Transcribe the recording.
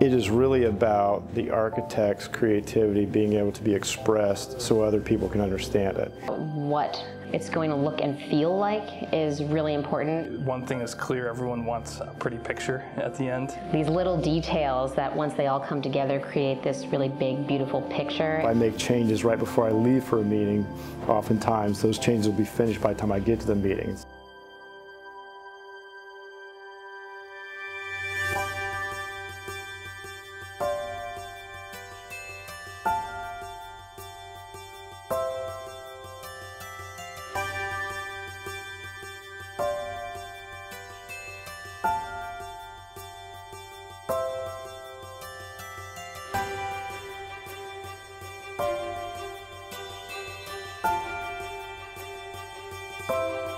It is really about the architect's creativity being able to be expressed so other people can understand it. What it's going to look and feel like is really important. One thing is clear, everyone wants a pretty picture at the end. These little details that once they all come together create this really big, beautiful picture. I make changes right before I leave for a meeting. Oftentimes those changes will be finished by the time I get to the meetings. You